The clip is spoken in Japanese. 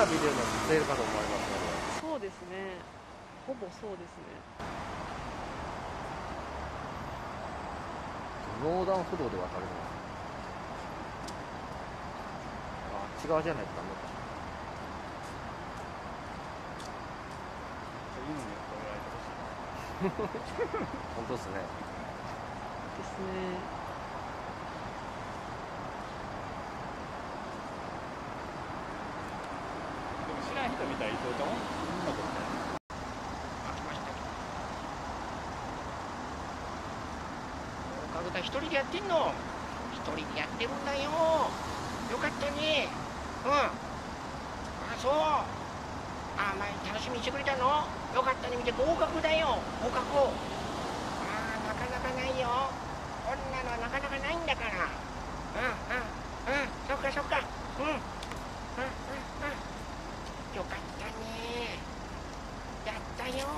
なビデオが撮影かと思われますのでそうですね。ほぼそうですね。横断歩道で渡るのあっち側じゃないとダメかそういうのには止められてほしい。本当ですね。ですねでも知らん人みたいに伊藤ちゃんそんなことないかぐた一人でやってんの？一人でやってるんだよ。よかったね。うん。あそう。あ前楽しみにしてくれたの？よかったね。見て合格だよ。合格。あなかなかないよ。こんなのはなかなかないんだから。うんうんうん。そっかそっか。うんうんうんうん。よかったね。やったよ。